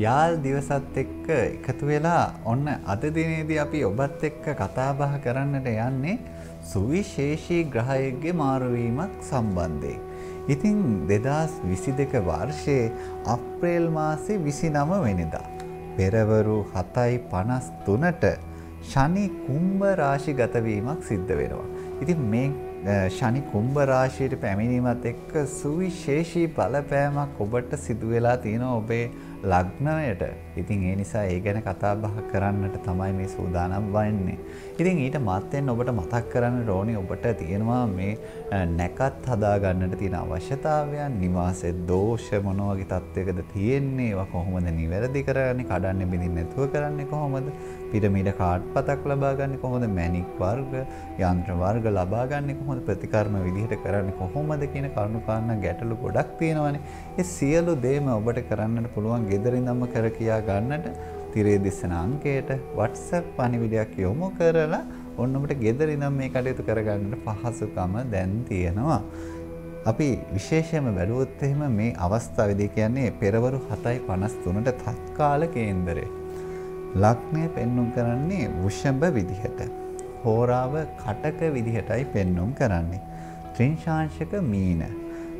යාල් දිවසත් එක්ක එකතු වෙලා ඔන්න අද දිනේදී අපි ඔබත් එක්ක කතා බහ කරන්නට යන්නේ සුවිශේෂී ග්‍රහයෙක්ගේ මාරුවීමක් සම්බන්ධයෙන්. ඉතින් දෙදස් විසි දෙක වර්ෂයේ අප්‍රේල් මාසේ විසි නම වෙනිදා. පෙරවරු හතයි පනස් තුනට ශනි කුම්භ රාශි ගතවීමක් සිද්ධ වෙනවා. ඉතින් මේ ශනි කුම්භ රාශියට පැමිණීමත් එක්ක සුවිශේෂී බලපෑමක් ඔබට සිදු වෙලා තියෙනවා ඔබේ ලග්නයට. ඉතින් ඒ නිසා ඒ ගැන කතා බහ කරන්නට තමයි මේ සූදානම් වන්නේ. ඉතින් ඊට මත්තෙන් ඔබට මතක් කරන්න ඕනේ ඔබට තියෙනවා මේ නැකත් හදා ගන්නට තියෙන අවශ්‍යතාවයන් නිවාසයේ දෝෂ මොන වගේ තත්යකද තියෙන්නේ ඒවා කොහොමද නිවැරදි කරන්නේ කඩන්නේ බින්දින්නේ නැතුව කරන්නේ කොහොමද පිරමීඩ කාඩ් පතක් ලබා ගන්නේ කොහොමද මැණික් වර්ග යන්ත්‍ර වර්ග ලබා ගන්නේ කොහොමද ප්‍රතිකර්ම විදිහට කරන්නේ කොහොමද කියන කරුණු කාරණා ගැටලු ගොඩක් තියෙනවානේ ඒ සියලු දේම ඔබට කරන්නට පුළුවන් ගෙදර ඉඳන්ම කර කියා ගන්නට තිරේ දිස්සන අංකයට WhatsApp පණිවිඩයක් යොමු කරලා ඔන්න ඔබට ගෙදර ඉඳන් මේ කටයුතු කරගන්නට පහසුකම දැන් තියෙනවා. අපි විශේෂයෙන්ම බැලුවොත් එහෙම මේ අවස්ථාවේදී කියන්නේ පෙරවරු 7:53ට තත්කාල කේන්දරය. ලග්නය පෙන්눔 කරන්නේ වෘෂභ විදිහට. හෝරාව කටක විදිහටයි පෙන්눔 කරන්නේ. ත්‍රිංශාංශක මීන.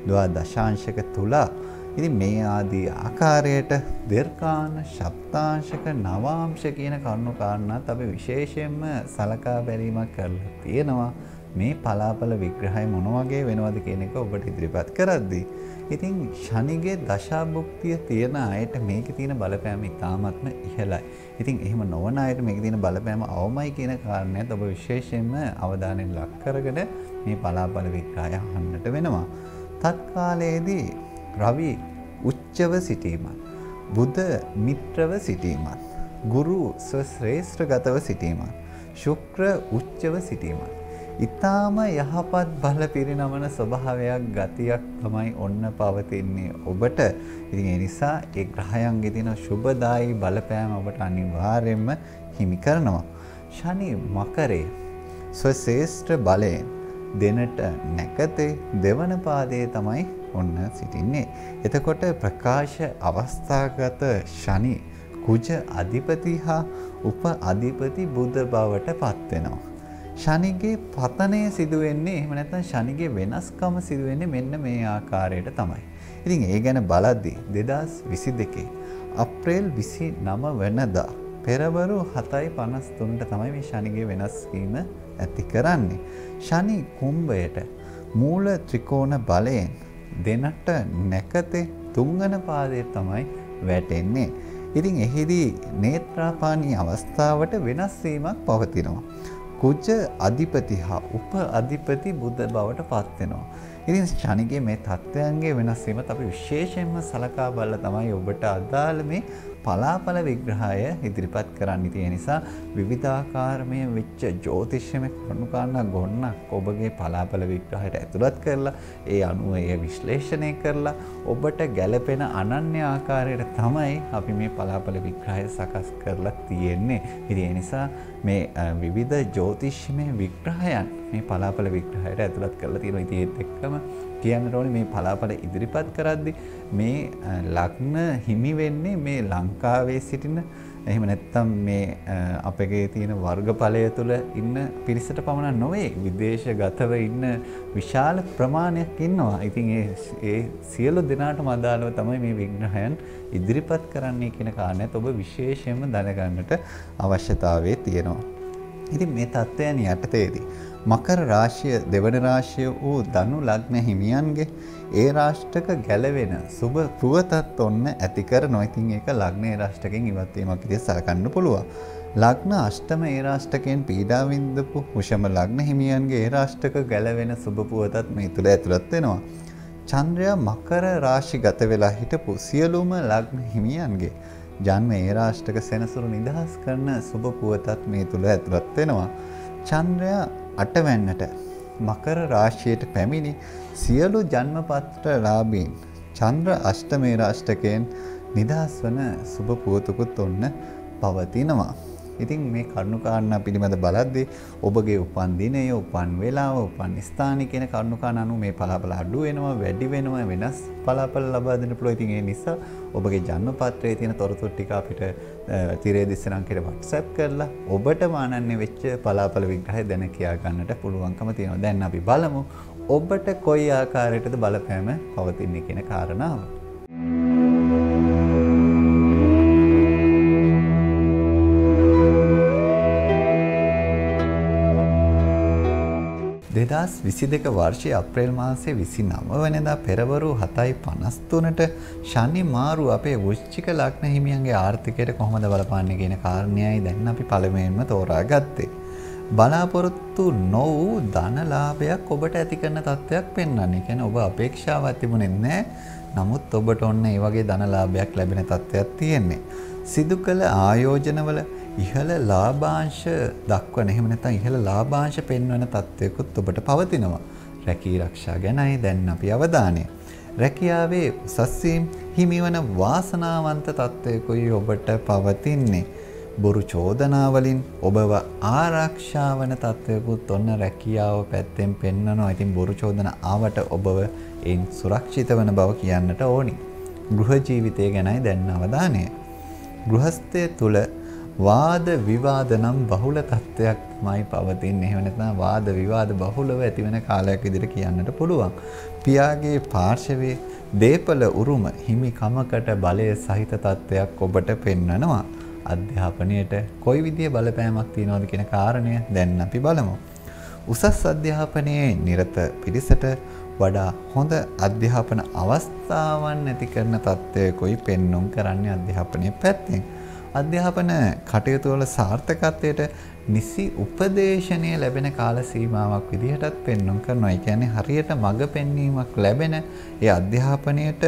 ද්වා දශාංශක තුලා ඉතින් මේ ආදී ආකාරයට දීර්ඝාන ශබ්දාංශක නවාංශ කියන කරුණු කාරණාත් අපි විශේෂයෙන්ම සලකා බැලීමක් කරලා තියෙනවා. මේ පලාපල විග්‍රහය මොන වගේ වෙනවද කියන එක ඔබට ඉදිරිපත් කරද්දී ඉතින් ශනිගේ දශාභුක්තිය තියෙන අයට මේකේ තියෙන බලපෑම ඉතාමත්ම ඉහළයි. ඉතින් එහෙම නොවන අයට මේකේ තියෙන බලපෑම අවමයි කියන කාරණයත් ඔබ විශේෂයෙන්ම අවධානයෙන් ලක් කරගෙන මේ පලාපල විග්‍රහය අහන්නට වෙනවා. තත්කාලයේදී රවි උච්චව සිටීමත් බුද්ධ මිත්‍රව සිටීමත් ගුරු ස්වශ්‍රේෂ්ඨගතව සිටීමත් ශුක්‍ර උච්චව සිටීමත් ඊටාම යහපත් බල පිරිනමන ස්වභාවයක් ගතියක් තමයි ඔන්න පවතින්නේ ඔබට. ඉතින් ඒ නිසා ඒ ග්‍රහයන්ගේ තියෙන සුබදායි බලපෑම ඔබට අනිවාර්යයෙන්ම හිමි කරනවා. ශනි මකරේ ස්වශේෂ්ඨ බලයෙන් දෙනට නැකතේ දෙවන පාදයේ තමයි ඔන්න සිටින්නේ. එතකොට ප්‍රකාශ අවස්ථාගත ශනි කුජ අධිපති හා උප අධිපති බුද්ධ බවට පත් වෙනවා. ශනිගේ පතනය සිදුවෙන්නේ එහෙම නැත්නම් ශනිගේ වෙනස්කම සිදුවෙන්නේ මෙන්න මේ ආකාරයට තමයි. ඉතින් ඒ ගැන බලද්දී 2022 අප්‍රේල් 29 වෙනිදා පෙරවරු 7:53ට තමයි මේ ශනිගේ වෙනස් වීම ඇති කරන්නේ. ශනි කුම්භයට මූල ත්‍රිකෝණ බලයෙන් දෙනට නැකතේ තුන්වන පාදයේ තමයි වැටෙන්නේ. ඉතින් එහිදී නේත්‍රාපානී අවස්ථාවට වෙනස් වීමක් පවතිනවා. කුජ අධිපති හා උප අධිපති බුද්ධ බවට පත් වෙනවා. ඉතින් ශනිගේ මේ தත්වයන්ගේ වෙනස් වීමත් අපි විශේෂයෙන්ම සලකා බලලා තමයි ඔබට අදාළ මේ පලාපල විග්‍රහය ඉදිරිපත් කරන්න තියෙන නිසා විවිධාකාරමය වෙච්ච ජ්‍යොතිෂ්‍යමය කරුණුකාරණා ගොන්නක් ඔබගේ පලාපල විග්‍රහයට ඇතුළත් කරලා ඒ අනුව එය විශ්ලේෂණය කරලා ඔබට ගැළපෙන අනන්‍ය ආකාරයට තමයි අපි මේ පලාපල විග්‍රහය සකස් කරලා තියෙන්නේ. ඉතින් ඒ නිසා මේ විවිධ ජ්‍යොතිෂ්‍යමය විග්‍රහයන් මේ පලාපල විග්‍රහයට ඇතුළත් කරලා තියෙනවා. ඉතින් ඒත් එක්කම කියන්න ඕනේ මේ පලාපල ඉදිරිපත් කරද්දි මේ ලග්න හිමි වෙන්නේ මේ ලංකාවේ සිටින එහෙම නැත්නම් මේ අපගේ තියෙන වර්ගඵලය තුළ ඉන්න පිරිසට පමණක් නොවේ විදේශගතව ඉන්න විශාල ප්‍රමාණයක් ඉන්නවා. ඉතින් ඒ ඒ සියලු දෙනාටම අදාළව තමයි මේ විග්‍රහයන් ඉදිරිපත් කරන්නේ කියන කාරණයත් ඔබ විශේෂයෙන්ම දැනගන්නට අවශ්‍යතාවය තියෙනවා. ඉතින් මේ தත්වයන් යටතේදී මකර රාශිය දෙවන රාශිය වූ ධනු ලග්න හිමියන්ගේ ඒ රාෂ්ටක ගැලවෙන සුබ පුවතත් ඔන්න ඇති කරනවා. ඉතින් ඒක ලග්නේ රාෂ්ටකෙන් ඉවත් වීමක් විදිහට සලකන්න පුළුවන්. ලග්න අෂ්ටම ඒ රාෂ්ටකෙන් පීඩා විඳපු මුෂම ලග්න හිමියන්ගේ ඒ රාෂ්ටක ගැලවෙන සුබ පුවතත් මේ තුල ඇතුළත් වෙනවා. චන්ද්‍රයා මකර රාශිගත වෙලා හිටපු සියලුම ලග්න හිමියන්ගේ ජන්ම ඒ රාෂ්ටක සෙනසුරු නිදහස් කරන සුබ පුවතත් මේ තුල ඇතුළත් වෙනවා. චන්ද්‍රයා අටවැන්නට මකර රාශියට පැමිණි සියලු ජන්මපත්‍ර ලාබීන් චන්ද්‍ර අෂ්ටමේ රාෂ්ටකයෙන් නිදහස් වන සුභ පුවතකුත් ඔන්න පවතිනවා. ඉතින් මේ කරුණු කාරණා පිළිබඳ බලද්දී ඔබගේ උපන් දිනය, උපන් වේලාව, උපන් ස්ථානය කියන කරුණු කාරණා අනුව මේ පලාපල අඩු වෙනවා, වැඩි වෙනවා, වෙනස් පලාපල ලබා දෙන්න පුළුවන්. ඉතින් ඒ නිසා ඔබගේ ජන්ම පත්‍රයේ තියෙන තොරතුරු ටික අපිට තිරේ දිස්සනංකයට WhatsApp කරලා ඔබට මානන්නේ වෙච්ච පලාපල විග්‍රහය දැන කියා ගන්නට පුළුවන්කම තියෙනවා. දැන් අපි බලමු ඔබට කොයි ආකාරයටද බලපෑම පවතින්නේ කියන කාරණාව. දෙදස් විසි දෙක වර්ෂය අප්‍රේල් මාසේ විසි නම වනදා පෙරවරු හතයි පනස්තුනට ශනි මාරු අපේ වෘච්චික ලක්න හිමියන්ගේ ආර්ථිකයට කොහොමද බලපාන්නේ කියන කාරණයයි දැන් අපි පළමුවෙන්ම තෝරා ගත්තේ. බලාපොරොත්තු නොවූ ධනලාභයක් ඔබට ඇති කරන තත්ත්වයක් පෙන්වන්නේ. කියන්නේ ඔබ අපේක්ෂාවක් තිබුණේ නැහැ. නමුත් ඔබට ඔන්න ඒ වගේ ධනලාභයක් ලැබෙන තත්ත්වයක් තියෙන්නේ. සිදු කළ ආයෝජනවල ඉහළ ලාභාංශ දක්වන එහෙම නැත්නම් ඉහළ ලාභාංශ පෙන්වන තත්ත්වයකුත් ඔබට පවතිනවා. රැකී ආරක්ෂා ගැනයි දැන් අපි අවධානය. රැකියාවේ උසස් වීම හිමිවන වාසනාවන්ත තත්ත්වයකුයි ඔබට පවතින්නේ. බොරු චෝදනාවලින් ඔබව ආරක්ෂා වන තත්ත්වයකුත් ඔන්න රැකියාව පැත්තෙන් පෙන්වනවා. ඉතින් බොරු චෝදන ආවට ඔබව එයින් සුරක්ෂිත වන බව කියන්නට ඕනි. ගෘහ ජීවිතය ගැනයි දැන් අවධානය. ගෘහස්ථය තුල වාද විවාද නම් බහුල තත්ත්වයක්මයි පවතින්නේ. එහෙම නැත්නම් වාද විවාද බහුලව ඇතිවෙන කාලයක් විදිහට කියන්නට පුළුවන්. පියාගේ පාර්ශවයේ දීපල උරුම හිමිකමකට බලය සහිත තත්ත්වයක් ඔබට පෙන්වනවා. අධ්‍යාපනයට කොයි විදිය බලපෑමක් තියෙනවද කියන කාරණය දැන් අපි බලමු. උසස් අධ්‍යාපනයේ නිරත පිරිසට වඩා හොඳ අධ්‍යාපන අවස්ථාවන් ඇති කරන තත්ත්වයකොයි පෙන්눔 කරන්නේ අධ්‍යාපනයේ පැත්තෙන්. අධ්‍යාපන කටයුතු වල සාර්ථකත්වයට නිසි උපදේශනය ලැබෙන කාල සීමාවක් විදිහටත් පෙන්눔 කරනවා. ඒ කියන්නේ හරියට මඟ පෙන්වීමක් ලැබෙන ඒ අධ්‍යාපනයට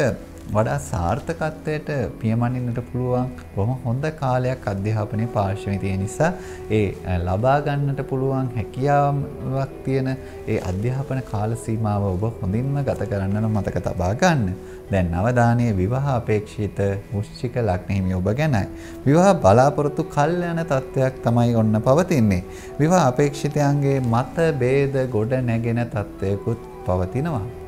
වඩා සාර්ථකත්වයට පියමනින්නට පුළුවන් බොහොම හොඳ කාලයක් අධ්‍යාපනයේ පාර්ශ්වයේ තියෙන නිසා ඒ ලබා ගන්නට පුළුවන් හැකියාවක් තියෙන ඒ අධ්‍යාපන කාල සීමාව ඔබ හොඳින්ම ගත කරන්න මතක තබා ගන්න. දැන් අවධානයේ විවාහ අපේක්ෂිත වෘශ්චික ලග්න හිමි ඔබ ගැනයි. විවාහ බලාපොරොත්තු කල් යන තත්වයක් තමයි ඔන්න පවතින්නේ. විවාහ අපේක්ෂිතයන්ගේ මත ભેද ගොඩ නැගෙන තත්වයකුත් පවතිනවා.